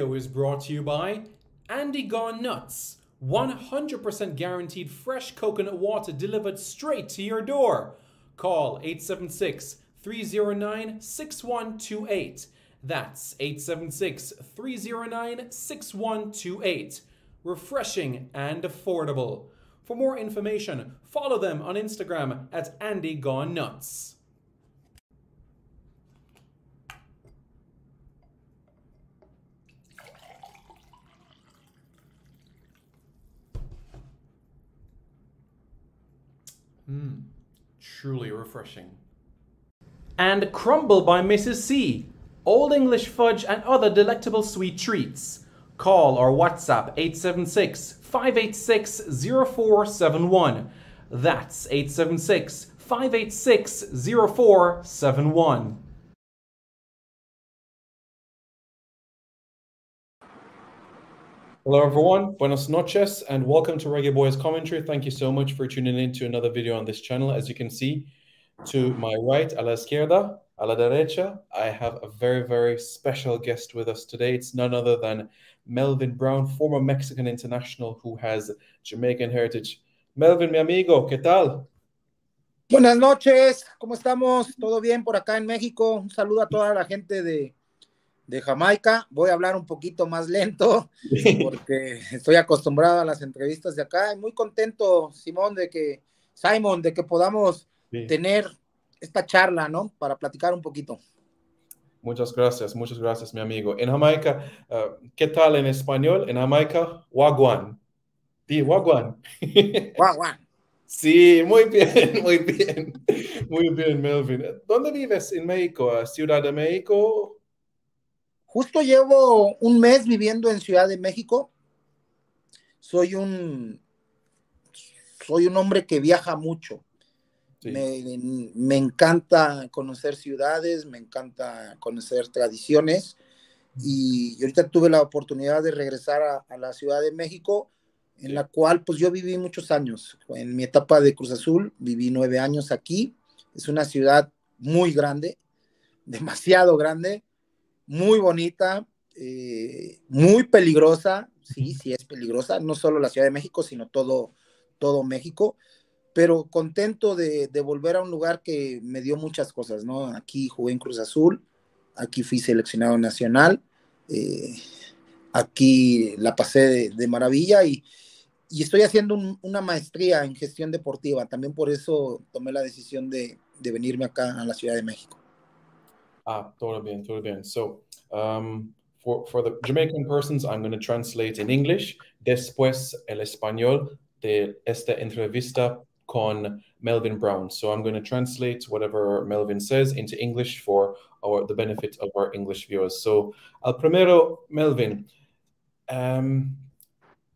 Video is brought to you by Andy Gone Nuts. 100% guaranteed fresh coconut water delivered straight to your door. Call 876 309 6128. That's 876 309 6128. Refreshing and affordable. For more information, follow them on Instagram at Andy Gone Nuts. Mmm, truly refreshing. And Crumble by Mrs. C. Old English fudge and other delectable sweet treats. Call or WhatsApp 876 586 0471. That's 876 586 0471. Hello, everyone. Buenas noches, and welcome to Reggae Boys Commentary. Thank you so much for tuning in to another video on this channel. As you can see, to my right, a la izquierda, a la derecha, I have a very, very special guest with us today. It's none other than Melvin Brown, former Mexican international who has Jamaican heritage. Melvin, mi amigo, ¿qué tal? Buenas noches, ¿cómo estamos? ¿Todo bien por acá en México? Un saludo a toda la gente de, de Jamaica. Voy a hablar un poquito más lento porque estoy acostumbrado a las entrevistas de acá. Y muy contento, Simón, de que, Simon, de que podamos sí. tener esta charla, ¿no? Para platicar un poquito. Muchas gracias, muchas gracias, mi amigo. En Jamaica, uh, ¿qué tal en español? En Jamaica, Wagwan. Sí, Wagwan. Wagwan. Sí, muy bien, muy bien. Muy bien, Melvin. ¿Dónde vives en México? ¿Ciudad de México? Justo llevo un mes viviendo en Ciudad de México. Soy un, soy un hombre que viaja mucho. Sí. Me, me, encanta conocer ciudades, me encanta conocer tradiciones. Y ahorita tuve la oportunidad de regresar a, a la Ciudad de México, en sí. la cual pues yo viví muchos años. En mi etapa de Cruz Azul viví nueve años aquí. Es una ciudad muy grande, demasiado grande muy bonita, eh, muy peligrosa, sí, sí es peligrosa, no solo la Ciudad de México, sino todo, todo México, pero contento de, de, volver a un lugar que me dio muchas cosas, ¿no? Aquí jugué en Cruz Azul, aquí fui seleccionado nacional, eh, aquí la pasé de, de maravilla y, y, estoy haciendo un, una maestría en gestión deportiva, también por eso tomé la decisión de, de venirme acá a la Ciudad de México. Ah, todo bien, bien. So, um, for, for the Jamaican persons, I'm going to translate in English. Después el español de esta entrevista con Melvin Brown. So I'm going to translate whatever Melvin says into English for our, the benefit of our English viewers. So, al primero, Melvin, um,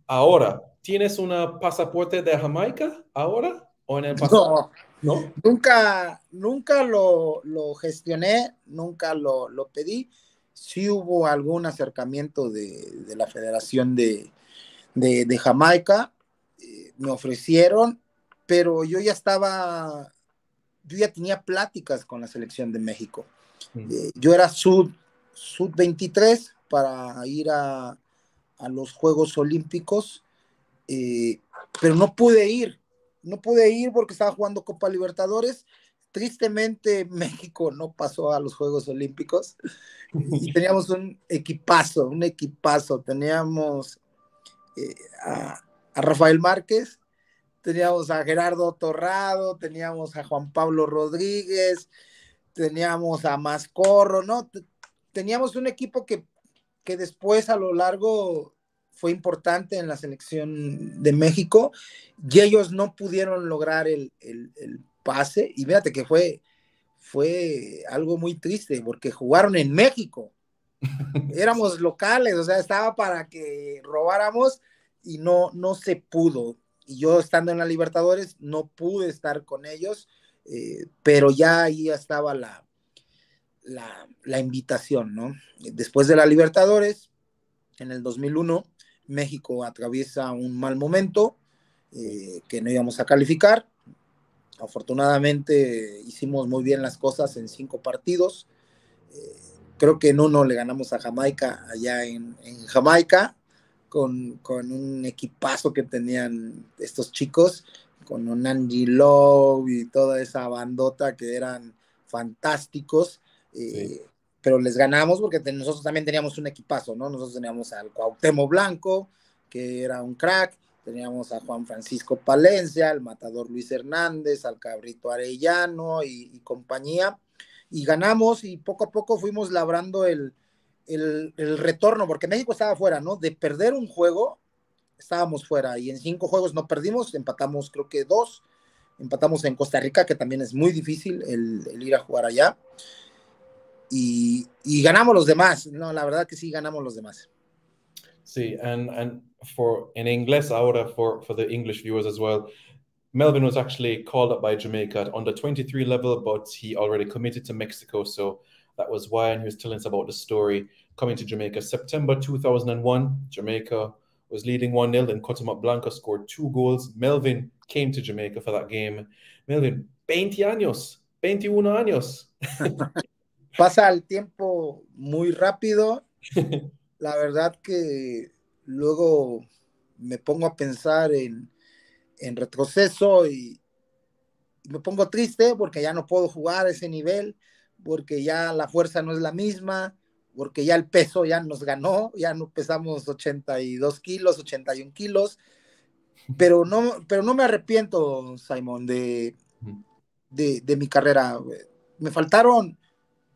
ahora, ¿tienes una pasaporte de Jamaica ahora? ¿O en el pasado? No. ¿No? Nunca, nunca lo, lo gestioné, nunca lo, lo, pedí. Sí hubo algún acercamiento de, de la Federación de, de, de Jamaica, eh, me ofrecieron, pero yo ya estaba, yo ya tenía pláticas con la selección de México. Mm. Eh, yo era sub, sub 23 para ir a, a los Juegos Olímpicos, eh, pero no pude ir no pude ir porque estaba jugando Copa Libertadores. Tristemente, México no pasó a los Juegos Olímpicos. Y teníamos un equipazo, un equipazo. Teníamos eh, a, a, Rafael Márquez, teníamos a Gerardo Torrado, teníamos a Juan Pablo Rodríguez, teníamos a Mascorro, ¿no? Teníamos un equipo que, que después a lo largo fue importante en la selección de México y ellos no pudieron lograr el, el, el pase. Y fíjate que fue, fue algo muy triste porque jugaron en México. Éramos locales, o sea, estaba para que robáramos y no, no se pudo. Y yo estando en la Libertadores no pude estar con ellos, eh, pero ya ahí estaba la, la, la invitación, ¿no? Después de la Libertadores, en el 2001, México atraviesa un mal momento eh, que no íbamos a calificar. Afortunadamente hicimos muy bien las cosas en cinco partidos. Eh, creo que en uno le ganamos a Jamaica allá en, Jamaica, con, un equipazo que tenían estos chicos, con un Angie Love y toda esa bandota que eran fantásticos. Eh, pero les ganamos porque nosotros también teníamos un equipazo, ¿no? Nosotros teníamos al Cuauhtémoc Blanco, que era un crack, teníamos a Juan Francisco Palencia, al matador Luis Hernández, al cabrito Arellano y, compañía, y ganamos y poco a poco fuimos labrando el, el, retorno, porque México estaba fuera, ¿no? De perder un juego, estábamos fuera, y en cinco juegos no perdimos, empatamos creo que dos, empatamos en Costa Rica, que también es muy difícil el ir a jugar allá y, y ganamos los demás. No, la verdad que sí ganamos los demás. Sí, and and for in English ahora for for the English viewers as well. Melvin was actually called up by Jamaica at under 23 level, but he already committed to Mexico. So that was why, and he was telling us about the story coming to Jamaica. September 2001, Jamaica was leading 1 0, then Cotamoc Blanca scored two goals. Melvin came to Jamaica for that game. Melvin, 20 años, 21 años. pasa el tiempo muy rápido. La verdad que luego me pongo a pensar en, retroceso y, me pongo triste porque ya no puedo jugar a ese nivel, porque ya la fuerza no es la misma, porque ya el peso ya nos ganó, ya no pesamos 82 kilos, 81 kilos, pero no, pero no me arrepiento, Simon, de, de, de mi carrera. Me faltaron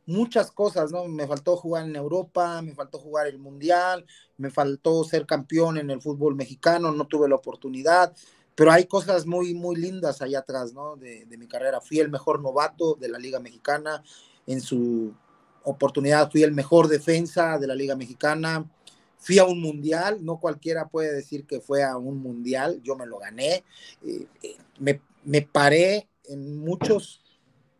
muchas cosas, ¿no? Me faltó jugar en Europa, me faltó jugar el Mundial, me faltó ser campeón en el fútbol mexicano, no tuve la oportunidad, pero hay cosas muy, muy lindas allá atrás, ¿no? De, mi carrera. Fui el mejor novato de la Liga Mexicana, en su oportunidad fui el mejor defensa de la Liga Mexicana, fui a un mundial, no cualquiera puede decir que fue a un mundial, yo me lo gané, eh, eh, me, me paré en muchos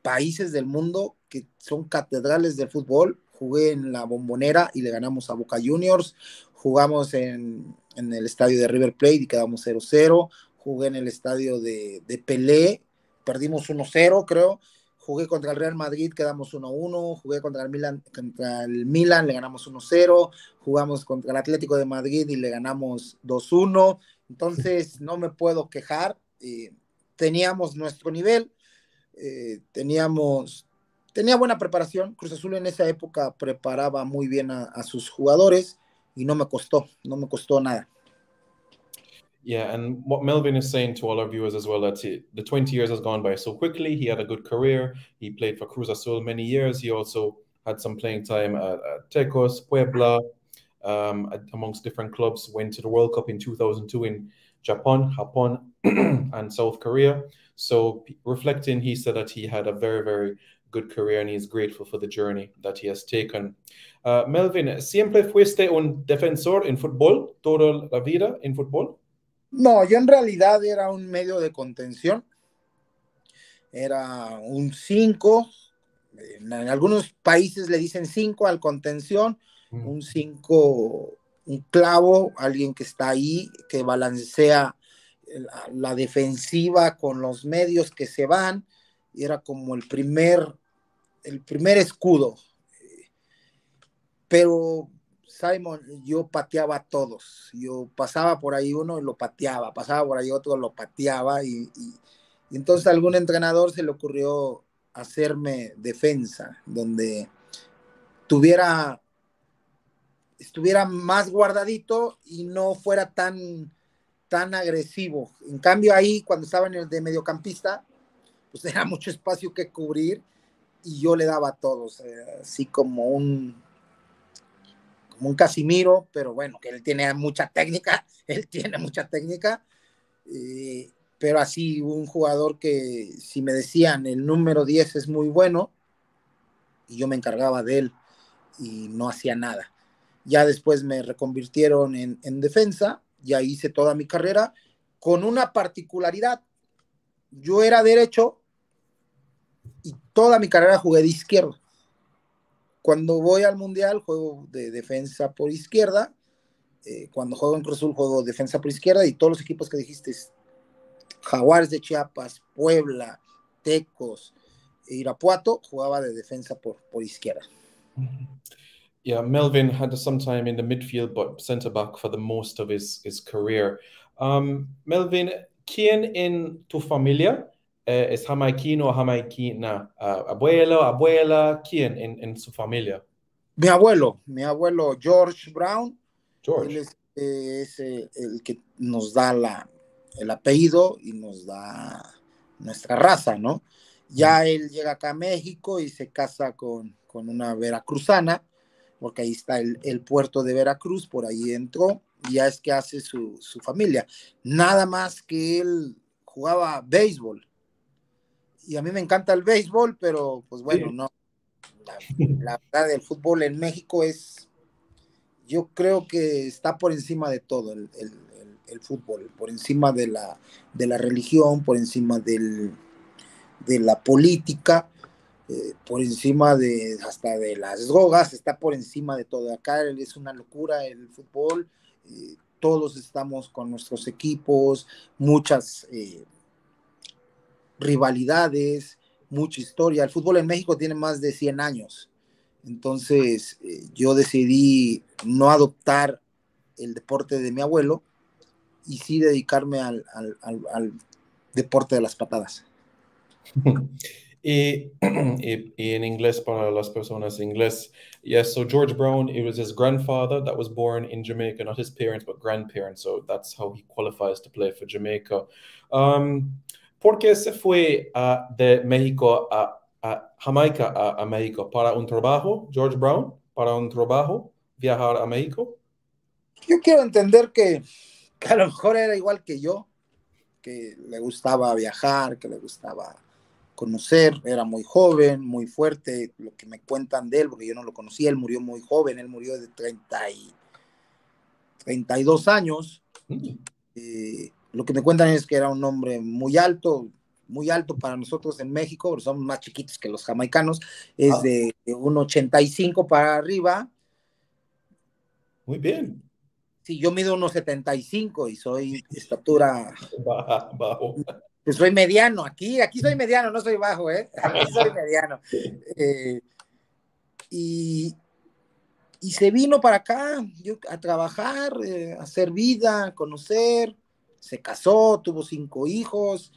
países del mundo que son catedrales del fútbol. Jugué en la bombonera y le ganamos a Boca Juniors. Jugamos en, el estadio de River Plate y quedamos 0-0. Jugué en el estadio de, de Pelé, perdimos 1-0, creo. Jugué contra el Real Madrid, quedamos 1-1. Jugué contra el Milan, contra el Milan, le ganamos 1-0. Jugamos contra el Atlético de Madrid y le ganamos 2-1. Entonces, no me puedo quejar. Eh, teníamos nuestro nivel, eh, teníamos tenía buena preparación. Cruz Azul en esa época preparaba muy bien a, a sus jugadores y no me costó, no me costó nada. Yeah, and what Melvin is saying to all our viewers as well that he, the 20 years has gone by so quickly. He had a good career. He played for Cruz Azul many years. He also had some playing time at, at Tecos, Puebla, um, amongst different clubs. Went to the World Cup in 2002 in Japan, Japan, and South Korea. So reflecting, he said that he had a very, very good career and he's grateful for the journey that he has taken. Uh, Melvin, ¿siempre fuiste un defensor en fútbol toda la vida en fútbol? No, yo en realidad era un medio de contención. Era un 5. En, algunos países le dicen 5 al contención. Mm. Un 5, un clavo, alguien que está ahí, que balancea la, la defensiva con los medios que se van era como el primer, el primer escudo. Pero Simon, yo pateaba a todos. Yo pasaba por ahí uno y lo pateaba, pasaba por ahí otro, lo pateaba. Y, entonces a algún entrenador se le ocurrió hacerme defensa, donde tuviera, estuviera más guardadito y no fuera tan, tan agresivo. En cambio ahí, cuando estaba en el de mediocampista, pues era mucho espacio que cubrir y yo le daba a todos, así como un como un Casimiro, pero bueno, que él tiene mucha técnica, él tiene mucha técnica, eh, pero así un jugador que si me decían el número 10 es muy bueno, y yo me encargaba de él y no hacía nada. Ya después me reconvirtieron en, en defensa, ya hice toda mi carrera con una particularidad. Yo era derecho, y toda mi carrera jugué de izquierda. Cuando voy al mundial juego de defensa por izquierda. Eh, cuando juego en Cruz Azul juego defensa por izquierda y todos los equipos que dijiste, Jaguares de Chiapas, Puebla, Tecos, Irapuato, jugaba de defensa por, por izquierda. Yeah, Melvin had some time in the midfield, but centre back for the most of his, his career. Um, Melvin, ¿quién en tu familia eh, es jamaiquino o jamaiquina? Uh, ¿Abuelo, abuela? ¿Quién en, en, su familia? Mi abuelo, mi abuelo George Brown. George. Él es, eh, es el, el, que nos da la, el apellido y nos da nuestra raza, ¿no? Ya él llega acá a México y se casa con, con una veracruzana, porque ahí está el, el, puerto de Veracruz, por ahí entró, ya es que hace su, su familia. Nada más que él jugaba béisbol. Y a mí me encanta el béisbol, pero pues bueno, sí. no. La, la, verdad, el fútbol en México es, yo creo que está por encima de todo el, el, el fútbol, por encima de la, de la religión, por encima del, de la política, eh, por encima de hasta de las drogas, está por encima de todo. Acá es una locura el fútbol, eh, todos estamos con nuestros equipos, muchas eh, rivalidades, mucha historia. El fútbol en México tiene más de 100 años, entonces eh, yo decidí no adoptar el deporte de mi abuelo y sí dedicarme al, al, deporte de las patadas. y, y, inglés para las personas inglés. Yes, so George Brown, it was his grandfather that was born in Jamaica, not his parents, but grandparents. So that's how he qualifies to play for Jamaica. Um, ¿Por qué se fue de México a, Jamaica a, a, México? ¿Para un trabajo, George Brown? ¿Para un trabajo? ¿Viajar a México? Yo quiero entender que, que a lo mejor era igual que yo, que le gustaba viajar, que le gustaba conocer, era muy joven, muy fuerte, lo que me cuentan de él, porque yo no lo conocía, él murió muy joven, él murió de 30 y 32 años. Mm. Eh, lo que me cuentan es que era un hombre muy alto, muy alto para nosotros en México, pero somos más chiquitos que los jamaicanos, es ah. de, de 1,85 para arriba. Muy bien. Sí, yo mido 1,75 y soy estatura baja, bajo. Pues soy mediano, aquí, aquí soy mediano, no soy bajo, ¿eh? Aquí soy mediano. Eh, y, y, se vino para acá yo, a trabajar, eh, a hacer vida, a conocer, se casó, tuvo cinco hijos,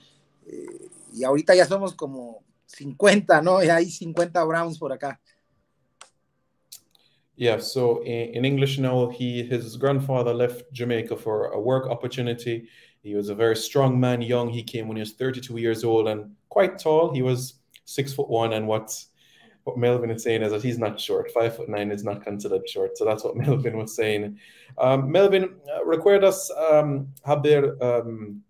eh, y ahorita ya somos como 50, ¿no? Y hay 50 Browns por acá. Yeah, so in, in English now, he his grandfather left Jamaica for a work opportunity. He was a very strong man, young. He came when he was 32 years old and quite tall. He was six foot one. And what what Melvin is saying is that he's not short. Five foot nine is not considered short. So that's what Melvin was saying. Um, Melvin, uh, recuerdas um, haber um,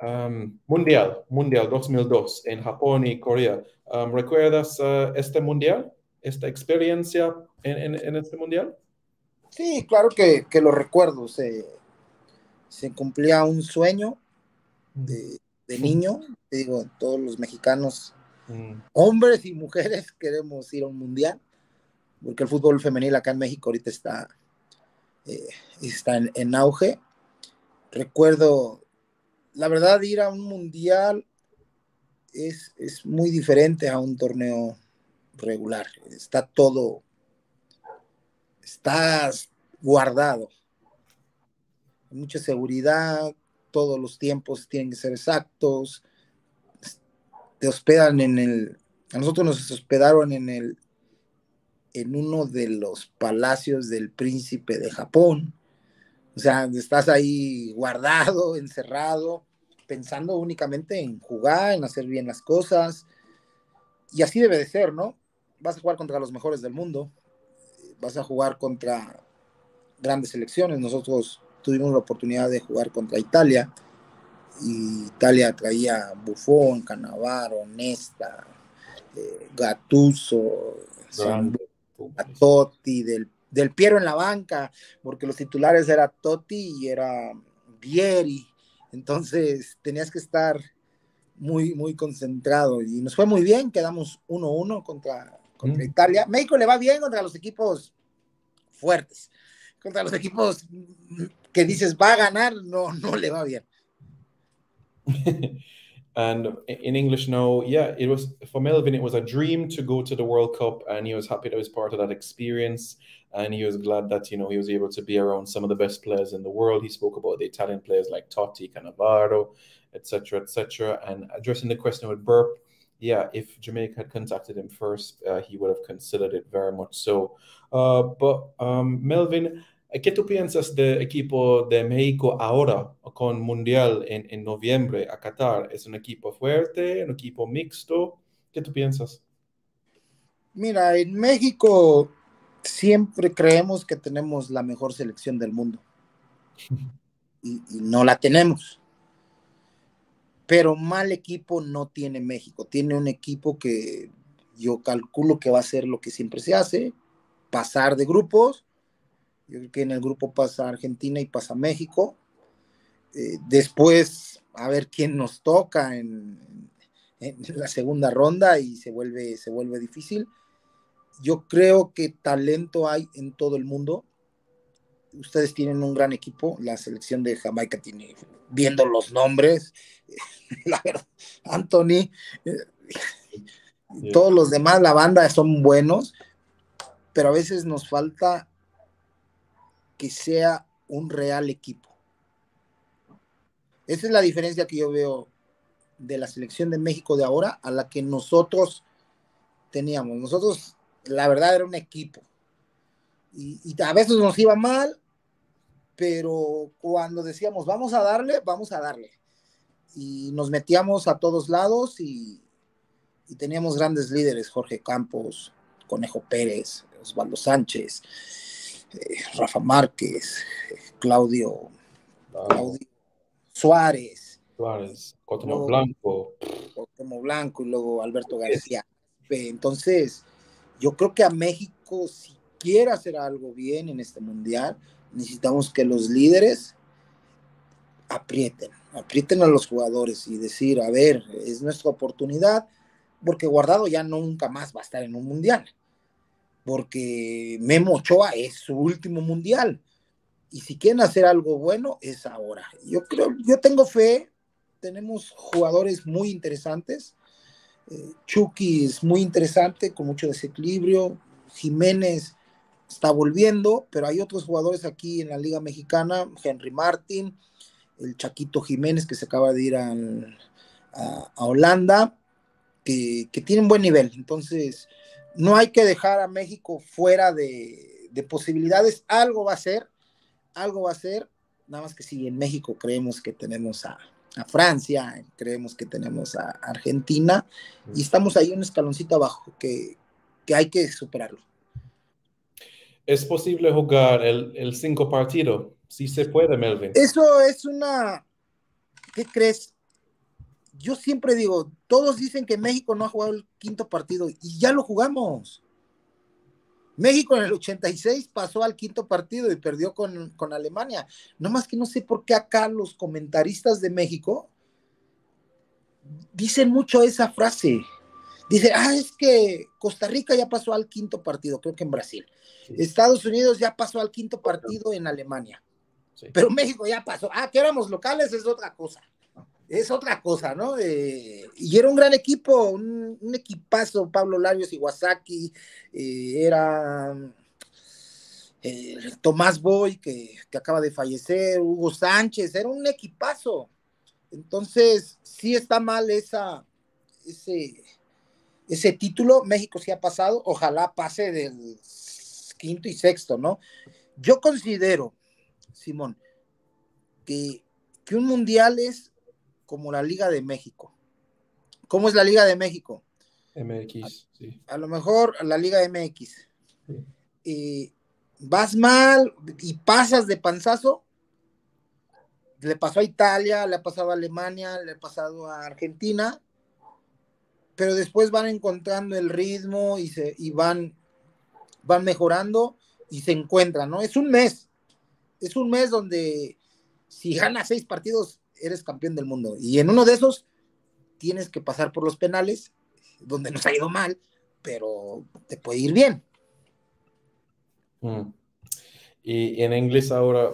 um, Mundial, Mundial 2002 en Japón y Corea. Um, ¿Recuerdas uh, este Mundial? ¿Esta experiencia en, en, en, este Mundial? Sí, claro que, que lo recuerdo. Se, se cumplía un sueño de, de niño. Digo, todos los mexicanos, mm. hombres y mujeres, queremos ir a un mundial, porque el fútbol femenil acá en México ahorita está, eh, está en, en, auge. Recuerdo, la verdad, ir a un mundial es, es muy diferente a un torneo regular. Está todo, estás guardado mucha seguridad, todos los tiempos tienen que ser exactos, te hospedan en el, a nosotros nos hospedaron en el, en uno de los palacios del príncipe de Japón, o sea, estás ahí guardado, encerrado, pensando únicamente en jugar, en hacer bien las cosas, y así debe de ser, ¿no? Vas a jugar contra los mejores del mundo, vas a jugar contra grandes selecciones, nosotros tuvimos la oportunidad de jugar contra Italia. Y Italia traía Buffon, Canavaro, Nesta, eh, Gattuso, Totti, del, del Piero en la banca, porque los titulares era Totti y era Vieri. Entonces tenías que estar muy, muy concentrado. Y nos fue muy bien, quedamos 1-1 contra, contra mm. Italia. México le va bien contra los equipos fuertes. Contra los equipos que dices va a ganar, no, no le va bien. And in English no, yeah, it was for Melvin, it was a dream to go to the World Cup, and he was happy that he was part of that experience. And he was glad that, you know, he was able to be around some of the best players in the world. He spoke about the Italian players like Totti, Cannavaro, etc., etc. And addressing the question with Burp, yeah, if Jamaica had contacted him first, uh, he would have considered it very much so. Uh, but um, Melvin, ¿Qué tú piensas del equipo de México ahora con Mundial en, en, noviembre a Qatar? ¿Es un equipo fuerte, un equipo mixto? ¿Qué tú piensas? Mira, en México siempre creemos que tenemos la mejor selección del mundo y, y no la tenemos. Pero mal equipo no tiene México. Tiene un equipo que yo calculo que va a ser lo que siempre se hace, pasar de grupos yo creo que en el grupo pasa Argentina y pasa México. Eh, después, a ver quién nos toca en, la segunda ronda y se vuelve, se vuelve difícil. Yo creo que talento hay en todo el mundo. Ustedes tienen un gran equipo. La selección de Jamaica tiene, viendo los nombres, la verdad, Anthony, eh, todos los demás, la banda son buenos, pero a veces nos falta que sea un real equipo. Esa es la diferencia que yo veo de la selección de México de ahora a la que nosotros teníamos. Nosotros, la verdad, era un equipo. Y, a veces nos iba mal, pero cuando decíamos, vamos a darle, vamos a darle. Y nos metíamos a todos lados y, teníamos grandes líderes, Jorge Campos, Conejo Pérez, Osvaldo Sánchez, eh, Rafa Márquez, Claudio, Suárez. Suárez, Blanco. Blanco y luego Alberto García. Entonces, yo creo que a México, si quiere hacer algo bien en este mundial, necesitamos que los líderes aprieten, aprieten a los jugadores y decir, a ver, es nuestra oportunidad, porque Guardado ya nunca más va a estar en un mundial porque Memo Ochoa es su último mundial. Y si quieren hacer algo bueno, es ahora. Yo creo, yo tengo fe, tenemos jugadores muy interesantes. Eh, Chucky es muy interesante, con mucho desequilibrio. Jiménez está volviendo, pero hay otros jugadores aquí en la Liga Mexicana, Henry Martin, el Chaquito Jiménez que se acaba de ir a, Holanda, que, que tienen buen nivel. Entonces, no hay que dejar a México fuera de, posibilidades. Algo va a ser, algo va a ser. Nada más que si en México creemos que tenemos a, Francia, creemos que tenemos a Argentina y estamos ahí un escaloncito abajo que, hay que superarlo. ¿Es posible jugar el, el cinco partido? Sí se puede, Melvin. Eso es una... ¿Qué crees? Yo siempre digo, todos dicen que México no ha jugado el quinto partido y ya lo jugamos. México en el 86 pasó al quinto partido y perdió con, Alemania. No más que no sé por qué acá los comentaristas de México dicen mucho esa frase. Dice, ah, es que Costa Rica ya pasó al quinto partido, creo que en Brasil. Estados Unidos ya pasó al quinto partido en Alemania. Pero México ya pasó. Ah, que éramos locales es otra cosa es otra cosa, ¿no? y era un gran equipo, un, equipazo, Pablo Larios Iwasaki, eh, era eh, Tomás Boy, que, acaba de fallecer, Hugo Sánchez, era un equipazo. Entonces, sí está mal ese, ese título, México sí ha pasado, ojalá pase del quinto y sexto, ¿no? Yo considero, Simón, que, que un mundial es como la Liga de México. ¿Cómo es la Liga de México? MX, sí. A lo mejor la Liga MX. Y vas mal y pasas de panzazo. Le pasó a Italia, le ha pasado a Alemania, le ha pasado a Argentina, pero después van encontrando el ritmo y, se, y van, van mejorando y se encuentran, ¿no? Es un mes, es un mes donde si ganas seis partidos eres campeón del mundo. Y en uno de esos tienes que pasar por los penales, donde nos ha ido mal, pero te puede ir bien. Mm. In English ahora,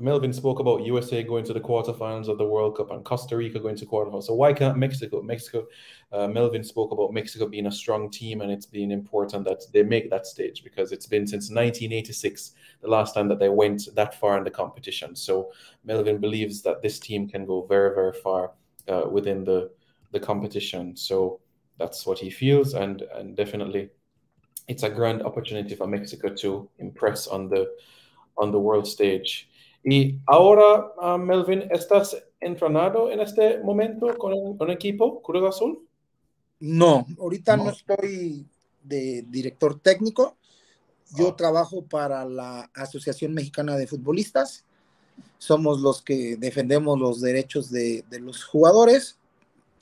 Melvin spoke about USA going to the quarterfinals of the World Cup and Costa Rica going to quarterfinals. So why can't Mexico? Mexico, uh, Melvin spoke about Mexico being a strong team and it's being important that they make that stage because it's been since 1986 the last time that they went that far in the competition. So Melvin believes that this team can go very, very far uh, within the the competition. So that's what he feels, and and definitely, it's a grand opportunity for Mexico to impress on the on the world stage. Y ahora, uh, Melvin, ¿estás entrenado en este momento con un equipo Cruz Azul? No, ahorita no. no estoy de director técnico. Yo ah. trabajo para la Asociación Mexicana de Futbolistas. Somos los que defendemos los derechos de, de los jugadores.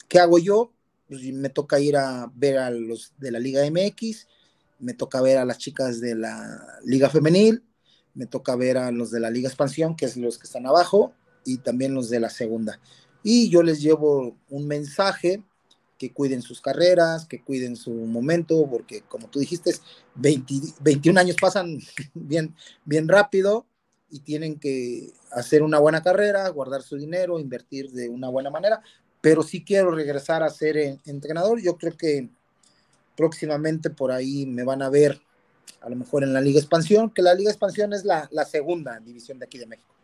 ¿Qué hago yo? Pues me toca ir a ver a los de la Liga MX, me toca ver a las chicas de la Liga Femenil, me toca ver a los de la Liga Expansión, que es los que están abajo, y también los de la segunda. Y yo les llevo un mensaje que cuiden sus carreras, que cuiden su momento, porque como tú dijiste, 21 años pasan bien, bien rápido y tienen que hacer una buena carrera, guardar su dinero, invertir de una buena manera, pero sí quiero regresar a ser entrenador. Yo creo que próximamente por ahí me van a ver a lo mejor en la Liga Expansión, que la Liga Expansión es la, la segunda división de aquí de México.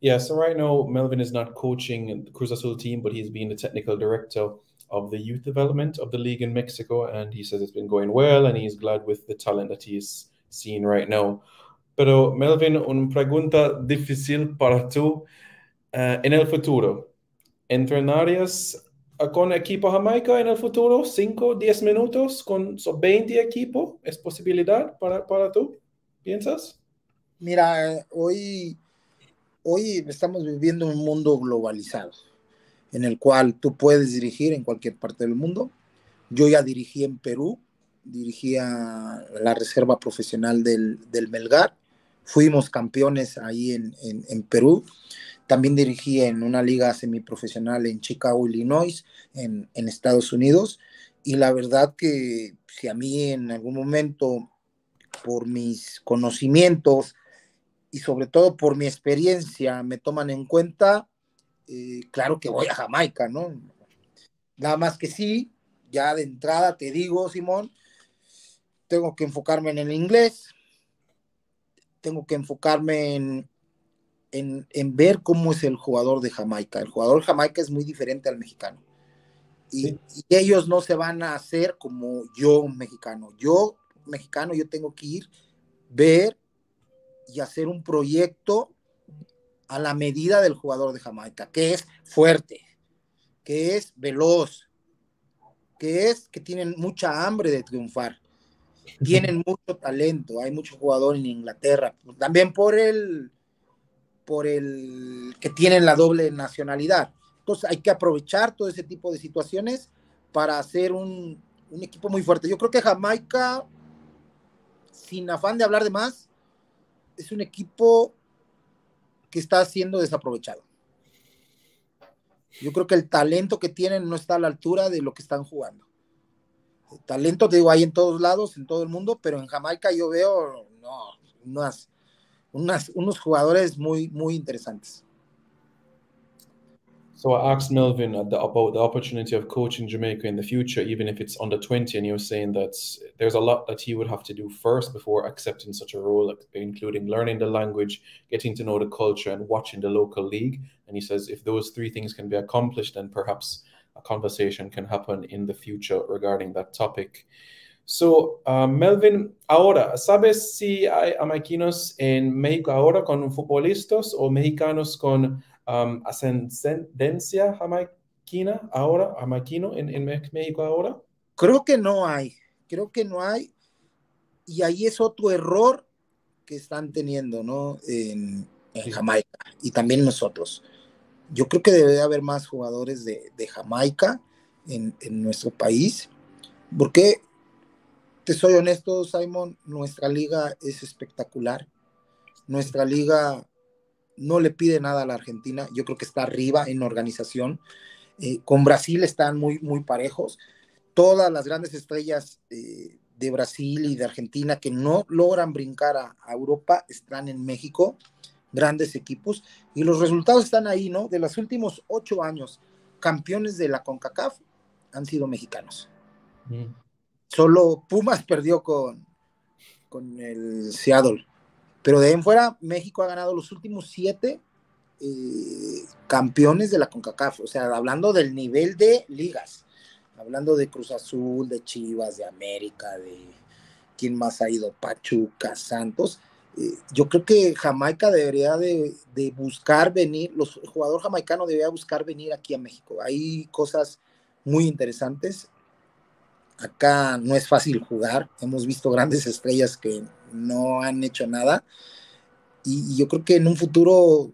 Yeah, so right now Melvin is not coaching the Cruz Azul team, but he's been the technical director of the youth development of the league in Mexico, and he says it's been going well, and he's glad with the talent that he's seen right now. Pero Melvin, una pregunta difícil para tú uh, en el futuro. ¿Entrenarías con equipo Jamaica en el futuro, 5, 10 minutos con so 20 equipos, ¿es posibilidad para, para tú? ¿Piensas? Mira, hoy, hoy estamos viviendo un mundo globalizado, en el cual tú puedes dirigir en cualquier parte del mundo. Yo ya dirigí en Perú, dirigía la reserva profesional del, del Melgar, fuimos campeones ahí en, en Perú también dirigí en una liga semiprofesional en Chicago, Illinois, en, Estados Unidos. Y la verdad que si a mí en algún momento, por mis conocimientos y sobre todo por mi experiencia, me toman en cuenta, eh, claro que voy a Jamaica, ¿no? Nada más que sí, ya de entrada te digo, Simón, tengo que enfocarme en el inglés, tengo que enfocarme en, en, ver cómo es el jugador de Jamaica. El jugador de Jamaica es muy diferente al mexicano. Y, ellos no se van a hacer como yo, mexicano. Yo, mexicano, yo tengo que ir, ver y hacer un proyecto a la medida del jugador de Jamaica, que es fuerte, que es veloz, que es que tienen mucha hambre de triunfar, tienen mucho talento, hay mucho jugador en Inglaterra, también por el, por el que tienen la doble nacionalidad. Entonces hay que aprovechar todo ese tipo de situaciones para hacer un, un equipo muy fuerte. Yo creo que Jamaica, sin afán de hablar de más, es un equipo que está siendo desaprovechado. Yo creo que el talento que tienen no está a la altura de lo que están jugando. El talento, te digo, hay en todos lados, en todo el mundo, pero en Jamaica yo veo, no, unas unas, unos jugadores muy, muy interesantes. So I asked Melvin about the opportunity of coaching Jamaica in the future, even if it's under 20, and he was saying that there's a lot that he would have to do first before accepting such a role, including learning the language, getting to know the culture, and watching the local league. And he says if those three things can be accomplished, then perhaps a conversation can happen in the future regarding that topic. So, uh, Melvin, ahora, ¿sabes si hay jamaiquinos en México ahora con futbolistas o mexicanos con um, ascendencia jamaiquina ahora, jamaiquino en, en México ahora? Creo que no hay, creo que no hay. Y ahí es otro error que están teniendo, ¿no? En, en Jamaica y también nosotros. Yo creo que debe haber más jugadores de, de Jamaica en, en, nuestro país, porque te soy honesto, Simon, nuestra liga es espectacular. Nuestra liga no le pide nada a la Argentina. Yo creo que está arriba en organización. Eh, con Brasil están muy, muy parejos. Todas las grandes estrellas eh, de Brasil y de Argentina que no logran brincar a, Europa están en México, grandes equipos, y los resultados están ahí, ¿no? De los últimos ocho años, campeones de la CONCACAF han sido mexicanos. Mm. Solo Pumas perdió con, con el Seattle. Pero de ahí en fuera, México ha ganado los últimos siete eh, campeones de la CONCACAF. O sea, hablando del nivel de ligas. Hablando de Cruz Azul, de Chivas, de América, de quién más ha ido, Pachuca, Santos. Eh, yo creo que Jamaica debería de, buscar venir, los, el jugador jamaicano debería buscar venir aquí a México. Hay cosas muy interesantes. Acá no es fácil jugar. Hemos visto grandes estrellas que no han hecho nada. Y, yo creo que en un futuro,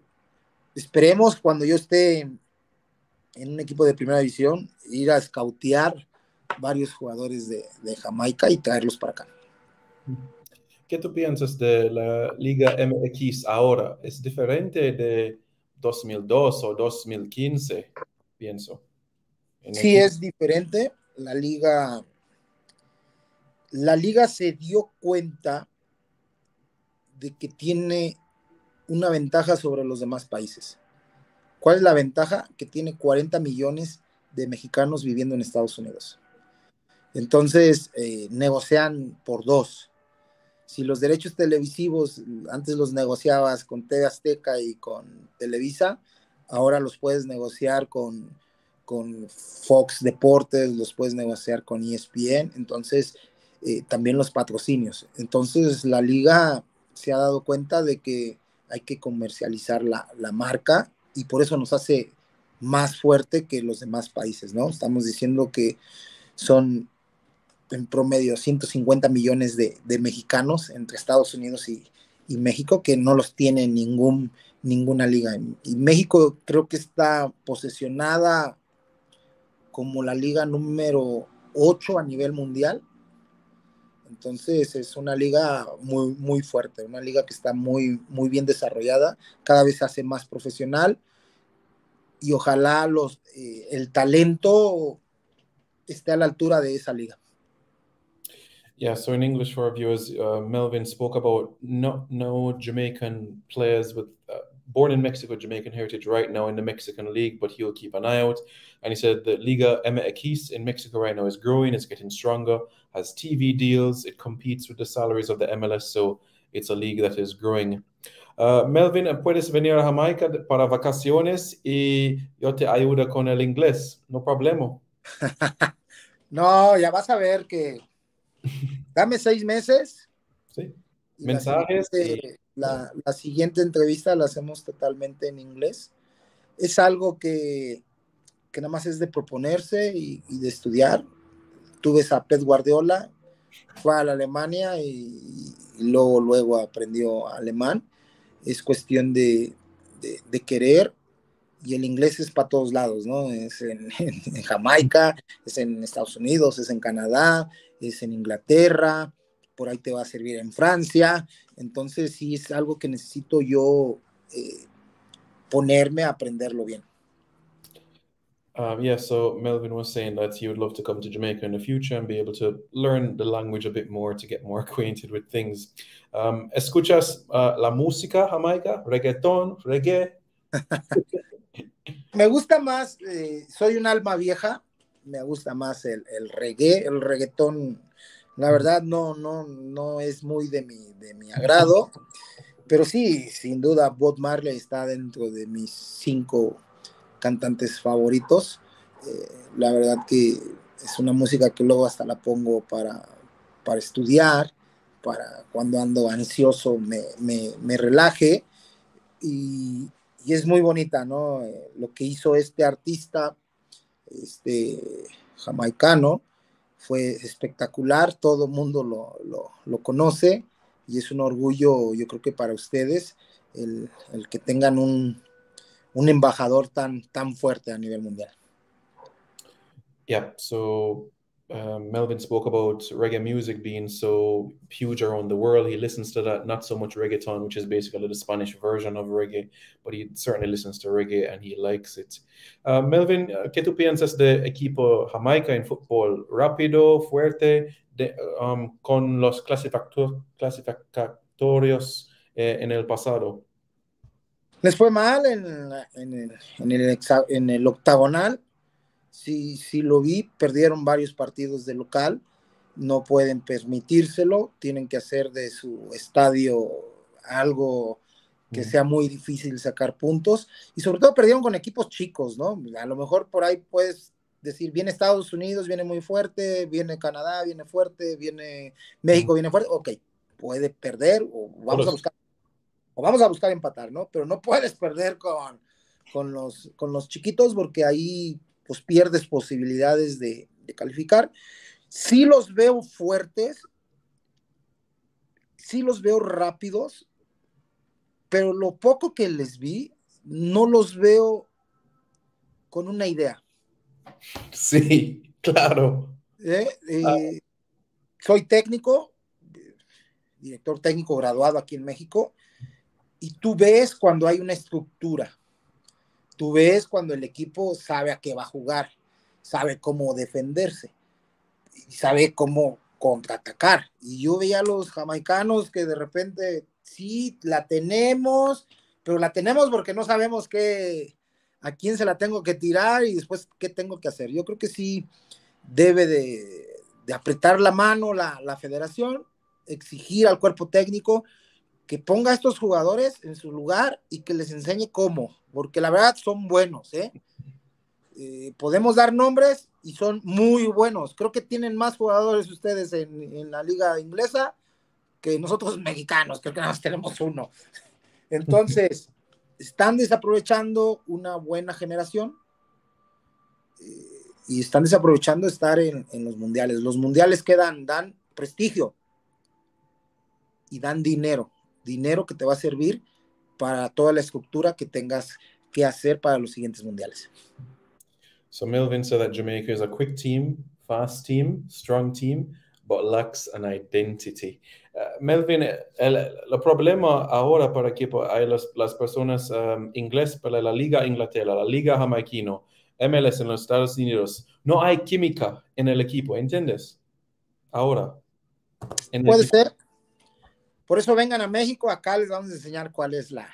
esperemos cuando yo esté en un equipo de primera división, ir a escautear varios jugadores de, Jamaica y traerlos para acá. ¿Qué tú piensas de la Liga MX ahora? ¿Es diferente de 2002 o 2015? Pienso. Sí, es diferente. La liga, la liga se dio cuenta de que tiene una ventaja sobre los demás países. ¿Cuál es la ventaja? Que tiene 40 millones de mexicanos viviendo en Estados Unidos. Entonces, eh, negocian por dos. Si los derechos televisivos antes los negociabas con TV Azteca y con Televisa, ahora los puedes negociar con, con Fox Deportes, los puedes negociar con ESPN, entonces eh, también los patrocinios. Entonces la liga se ha dado cuenta de que hay que comercializar la, la marca y por eso nos hace más fuerte que los demás países, ¿no? Estamos diciendo que son en promedio 150 millones de, mexicanos entre Estados Unidos y, México que no los tiene ningún, ninguna liga. Y México creo que está posesionada como la liga número 8 a nivel mundial entonces es una liga muy, muy fuerte, una liga que está muy, muy bien desarrollada, cada vez se hace más profesional y ojalá los, eh, el talento esté a la altura de esa liga. Yeah, so in English for our viewers, uh, Melvin spoke about no, no Jamaican players with uh, born in Mexico, Jamaican heritage right now in the Mexican League, but he'll keep an eye out. And he said the Liga MX in Mexico right now is growing, it's getting stronger, has TV deals, it competes with the salaries of the MLS, so it's a league that is growing. Uh, Melvin, puedes venir a Jamaica para vacaciones y yo te ayudo con el inglés, no problema. no, ya vas a ver que dame seis meses. Sí. Mensajes. La, siguiente entrevista la hacemos totalmente en inglés. Es algo que, que nada más es de proponerse y, de estudiar. Tú ves a Pep Guardiola, fue a la Alemania y, luego, luego aprendió alemán. Es cuestión de, de, querer y el inglés es para todos lados, ¿no? Es en, en, Jamaica, es en Estados Unidos, es en Canadá, es en Inglaterra, por ahí te va a servir en Francia. Entonces sí es algo que necesito yo eh, ponerme a aprenderlo bien. Um, yeah, so Melvin was saying that he would love to come to Jamaica in the future and be able to learn the language a bit more to get more acquainted with things. Um, ¿Escuchas uh, la música jamaica? ¿Reggaetón? ¿Reggae? me gusta más, eh, soy un alma vieja, me gusta más el, el reggae, el reggaetón la verdad no, no, no es muy de mi, de mi agrado, pero sí, sin duda Bob Marley está dentro de mis cinco cantantes favoritos. Eh, la verdad que es una música que luego hasta la pongo para, para estudiar, para cuando ando ansioso me, me, relaje y, y, es muy bonita, ¿no? Eh, lo que hizo este artista, este jamaicano, fue espectacular, todo el mundo lo, conoce y es un orgullo, yo creo que para ustedes, el, que tengan un, embajador tan, tan fuerte a nivel mundial. Yeah, so um, Melvin spoke about reggae music being so huge around the world. He listens to that, not so much reggaeton, which is basically the Spanish version of reggae, but he certainly listens to reggae and he likes it. Uh, Melvin, ¿qué tú piensas de equipo Jamaica en fútbol? Rápido, fuerte, de, um, con los clasificatorios eh, en el pasado. Les fue mal en, en, el, en, el, en el octagonal, si, si lo vi, perdieron varios partidos de local, no pueden permitírselo, tienen que hacer de su estadio algo que sea muy difícil sacar puntos y sobre todo perdieron con equipos chicos, ¿no? A lo mejor por ahí puedes decir, viene Estados Unidos, viene muy fuerte, viene Canadá, viene fuerte, viene México, viene fuerte, ok, puede perder o vamos a buscar o vamos a buscar empatar, ¿no? Pero no puedes perder con, con, los, con los chiquitos porque ahí pues pierdes posibilidades de, calificar. Sí los veo fuertes, sí los veo rápidos, pero lo poco que les vi, no los veo con una idea. Sí, claro. ¿Eh? Eh, ah. Soy técnico, director técnico graduado aquí en México, y tú ves cuando hay una estructura. Tú ves cuando el equipo sabe a qué va a jugar, sabe cómo defenderse, sabe cómo contraatacar. Y yo veía a los jamaicanos que de repente sí la tenemos, pero la tenemos porque no sabemos qué, a quién se la tengo que tirar y después qué tengo que hacer. Yo creo que sí debe de, apretar la mano la, la, federación, exigir al cuerpo técnico que ponga a estos jugadores en su lugar y que les enseñe cómo, porque la verdad son buenos, ¿eh? eh podemos dar nombres y son muy buenos. Creo que tienen más jugadores ustedes en, la liga inglesa que nosotros mexicanos, creo que nada más tenemos uno. Entonces, están desaprovechando una buena generación eh, y están desaprovechando estar en, en, los mundiales. Los mundiales que dan, dan prestigio y dan dinero dinero que te va a servir para toda la estructura que tengas que hacer para los siguientes mundiales. So Melvin said that Jamaica is a quick team, fast team, strong team, but lacks an identity. Uh, Melvin, el, el, problema ahora para que hay las, las personas um, inglés para la Liga Inglaterra, la Liga Jamaiquino, MLS en los Estados Unidos, no hay química en el equipo, ¿entiendes? Ahora. Puede ser, por eso vengan a México, acá les vamos a enseñar cuál es la,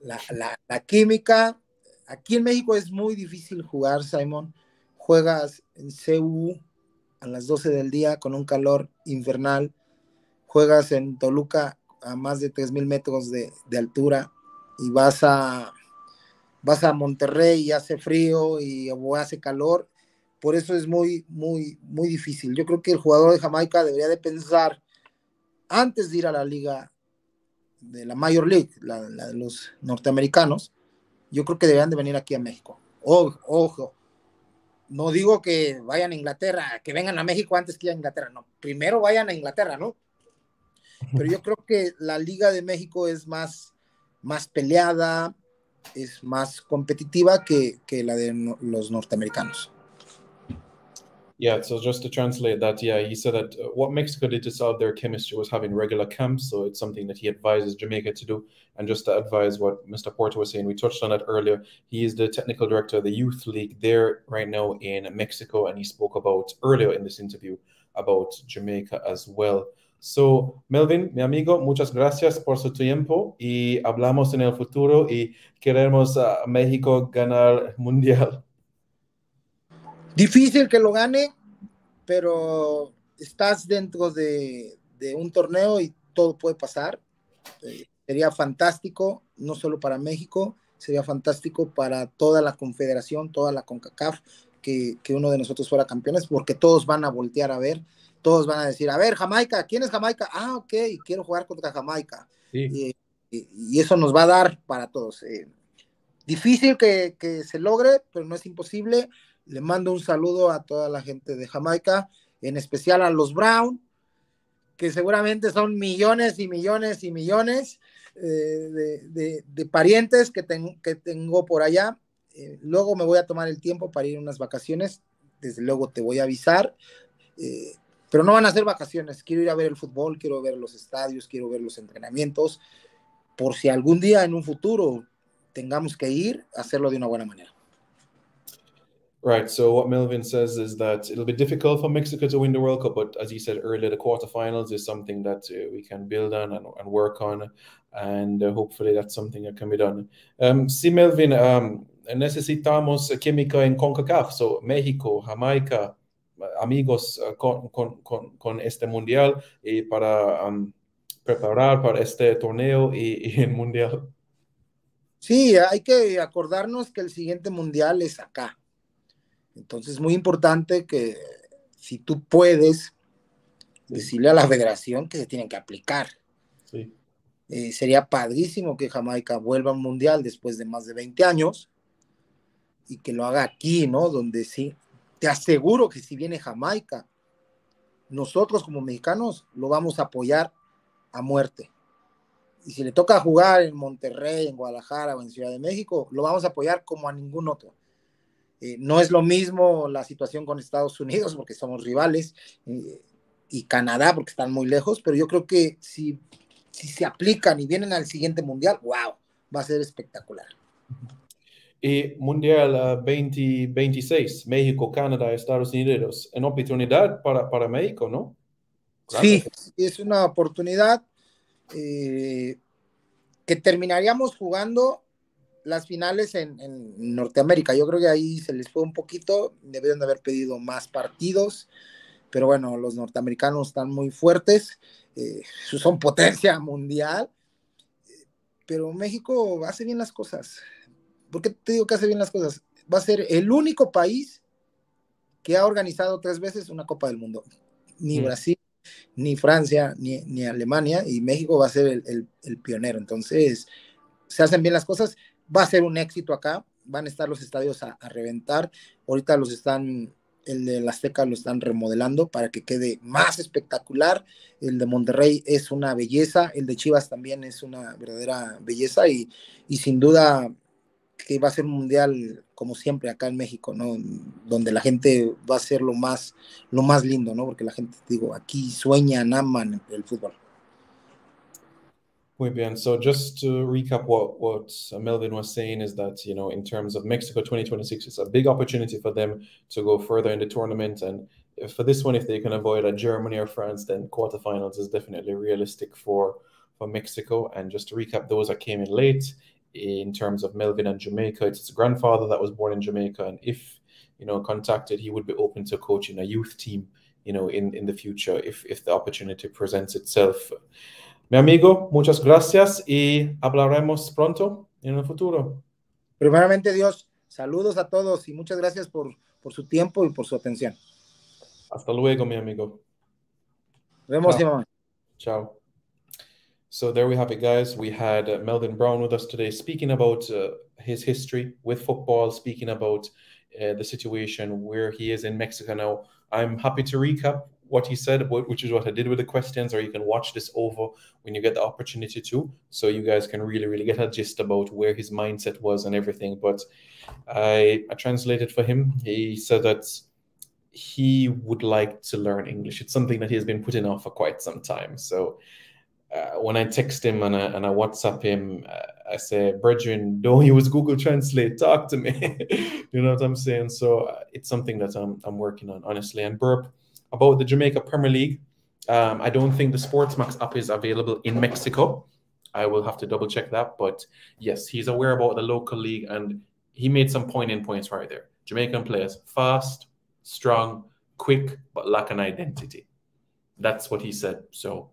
la, química. Aquí en México es muy difícil jugar, Simon. Juegas en CU a las 12 del día con un calor infernal. Juegas en Toluca a más de 3.000 metros de, altura y vas a, vas a Monterrey y hace frío y o hace calor. Por eso es muy, muy, muy difícil. Yo creo que el jugador de Jamaica debería de pensar antes de ir a la liga de la Major League, la, de los norteamericanos, yo creo que deberían de venir aquí a México. Ojo, ojo, no digo que vayan a Inglaterra, que vengan a México antes que ir a Inglaterra, no, primero vayan a Inglaterra, ¿no? Pero yo creo que la Liga de México es más, más peleada, es más competitiva que, que la de los norteamericanos. Yeah, so just to translate that, yeah, he said that uh, what Mexico did to solve their chemistry was having regular camps. So it's something that he advises Jamaica to do. And just to advise what Mr. Porter was saying, we touched on that earlier. He is the technical director of the Youth League there right now in Mexico. And he spoke about earlier in this interview about Jamaica as well. So, Melvin, mi amigo, muchas gracias por su tiempo y hablamos en el futuro y queremos a México ganar mundial. Difícil que lo gane, pero estás dentro de, un torneo y todo puede pasar. Eh, sería fantástico, no solo para México, sería fantástico para toda la confederación, toda la CONCACAF, que, uno de nosotros fuera campeones, porque todos van a voltear a ver, todos van a decir, a ver, Jamaica, ¿quién es Jamaica? Ah, ok, quiero jugar contra Jamaica. Y, eso nos va a dar para todos. Eh, difícil que, que se logre, pero no es imposible. Le mando un saludo a toda la gente de Jamaica, en especial a los Brown, que seguramente son millones y millones y millones eh, de, parientes que, que, tengo por allá. Eh, luego me voy a tomar el tiempo para ir a unas vacaciones. Desde luego te voy a avisar. Eh, pero no van a ser vacaciones. Quiero ir a ver el fútbol, quiero ver los estadios, quiero ver los entrenamientos, por si algún día en un futuro tengamos que ir, hacerlo de una buena manera. Right. So what Melvin says is that it'll be difficult for Mexico to win the World Cup, but as he said earlier, the quarterfinals is something that uh, we can build on and, and work on, and uh, hopefully that's something that can be done. Um, sí, Melvin, um, necesitamos química en CONCACAF, so México, Jamaica, amigos uh, con, con, con, con, este mundial y para um, preparar para este torneo y, y el mundial. Sí, hay que acordarnos que el siguiente mundial es acá entonces es muy importante que si tú puedes decirle a la federación que se tienen que aplicar. Eh, sería padrísimo que Jamaica vuelva al mundial después de más de 20 años y que lo haga aquí, ¿no? Donde sí, te aseguro que si viene Jamaica, nosotros como mexicanos lo vamos a apoyar a muerte. Y si le toca jugar en Monterrey, en Guadalajara o en Ciudad de México, lo vamos a apoyar como a ningún otro. Eh, no es lo mismo la situación con Estados Unidos porque somos rivales eh, y Canadá porque están muy lejos, pero yo creo que si, si se aplican y vienen al siguiente mundial, wow, va a ser espectacular. Y Mundial 2026, México, Canadá, Estados Unidos, en oportunidad para, para México, ¿no? Sí, es una oportunidad eh, que terminaríamos jugando las finales en, Norteamérica. Yo creo que ahí se les fue un poquito, debieron de haber pedido más partidos, pero bueno, los norteamericanos están muy fuertes, eh, son potencia mundial, pero México hace bien las cosas. ¿Por qué te digo que hace bien las cosas? Va a ser el único país que ha organizado tres veces una Copa del Mundo. Ni mm. Brasil, ni Francia, ni, Alemania, y México va a ser el, el pionero. Entonces, se hacen bien las cosas va a ser un éxito acá, van a estar los estadios a, reventar, ahorita los están, el de la Azteca lo están remodelando para que quede más espectacular, el de Monterrey es una belleza, el de Chivas también es una verdadera belleza y, y sin duda que va a ser un mundial como siempre acá en México, ¿no? Donde la gente va a ser lo más, lo más lindo, ¿no? Porque la gente, digo, aquí sueñan, aman el fútbol. Muy bien. So just to recap what, what Melvin was saying is that, you know, in terms of Mexico 2026, it's a big opportunity for them to go further in the tournament. And for this one, if they can avoid a Germany or France, then quarterfinals is definitely realistic for, for Mexico. And just to recap those that came in late, in terms of Melvin and Jamaica, it's his grandfather that was born in Jamaica. And if, you know, contacted, he would be open to coaching a youth team, you know, in, in the future if, if the opportunity presents itself. Mi amigo, muchas gracias y hablaremos pronto en el futuro. Primeramente, Dios, saludos a todos y muchas gracias por, por su tiempo y por su atención. Hasta luego, mi amigo. Nos vemos, Ciao. Ciao. So there we have it, guys. We had uh, Melvin Brown with us today speaking about uh, his history with football, speaking about uh, the situation where he is in Mexico now. I'm happy to recap what he said, which is what I did with the questions, or you can watch this over when you get the opportunity to, so you guys can really, really get a gist about where his mindset was and everything. But I, I translated for him. He said that he would like to learn English. It's something that he has been putting off for quite some time. So uh, when I text him and I, and I WhatsApp him, uh, I say, Brethren, don't use Google Translate. Talk to me. you know what I'm saying? So uh, it's something that I'm, I'm working on, honestly. And Burp, about the Jamaica Premier League. Um, I don't think the Sportsmax app is available in Mexico. I will have to double check that. But yes, he's aware about the local league and he made some point in points right there. Jamaican players, fast, strong, quick, but lack an identity. That's what he said. So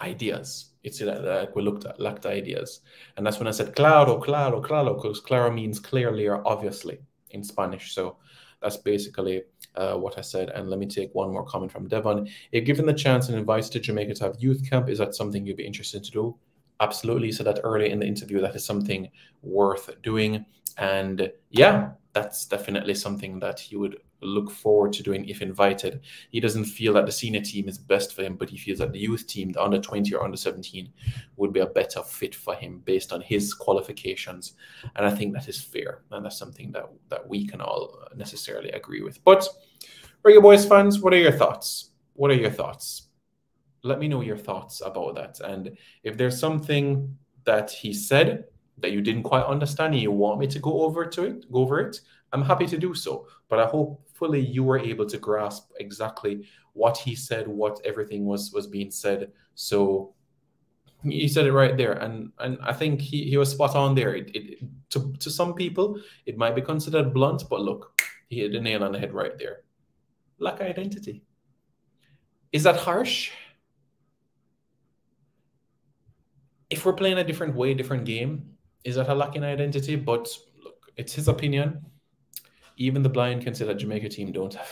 ideas. It's like we looked at lacked ideas. And that's when I said claro, claro, claro, because claro means clearly or obviously in Spanish. So that's basically uh, what I said. And let me take one more comment from Devon. If given the chance and invited to Jamaica to have youth camp, is that something you'd be interested to do? Absolutely. So that early in the interview, that is something worth doing. And yeah, that's definitely something that you would look forward to doing if invited. He doesn't feel that the senior team is best for him, but he feels that the youth team, the under 20 or under 17, would be a better fit for him based on his qualifications. And I think that is fair. And that's something that, that we can all necessarily agree with. But Reggae Boys fans, what are your thoughts? What are your thoughts? Let me know your thoughts about that. And if there's something that he said that you didn't quite understand and you want me to go over to it, go over it, I'm happy to do so. But I hopefully you were able to grasp exactly what he said, what everything was was being said. So he said it right there, and and I think he, he was spot on there. It, it, to to some people it might be considered blunt, but look, he hit the nail on the head right there. Lack of identity. Is that harsh? If we're playing a different way, different game, is that a lack in identity? But look, it's his opinion. Even the blind can say that Jamaica team don't have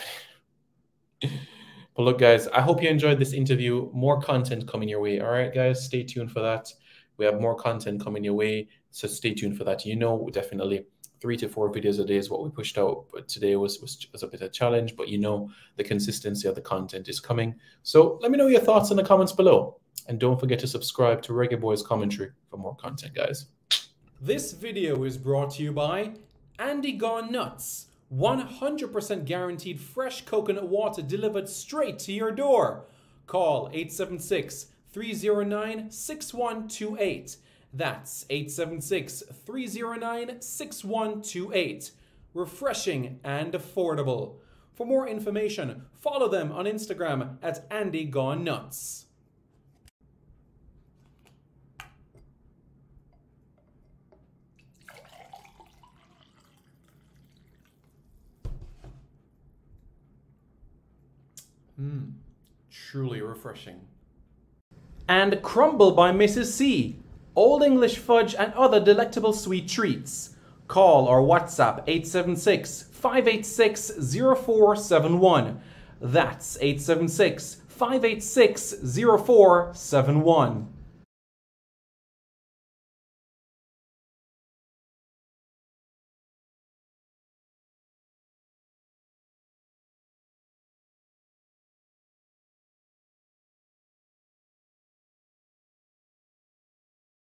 it. but look, guys, I hope you enjoyed this interview. More content coming your way. All right, guys, stay tuned for that. We have more content coming your way, so stay tuned for that. You know, definitely three to four videos a day is what we pushed out. But today was, was, was a bit of a challenge, but you know the consistency of the content is coming. So let me know your thoughts in the comments below. And don't forget to subscribe to Reggae Boys Commentary for more content, guys. This video is brought to you by Andy Gone Nuts. 100% guaranteed fresh coconut water delivered straight to your door. Call 876 309 6128. That's 876 309 6128. Refreshing and affordable. For more information, follow them on Instagram at Andy Gone Nuts. Mmm, truly refreshing. And Crumble by Mrs. C. Old English fudge and other delectable sweet treats. Call or WhatsApp 876 586 0471. That's 876 586 0471.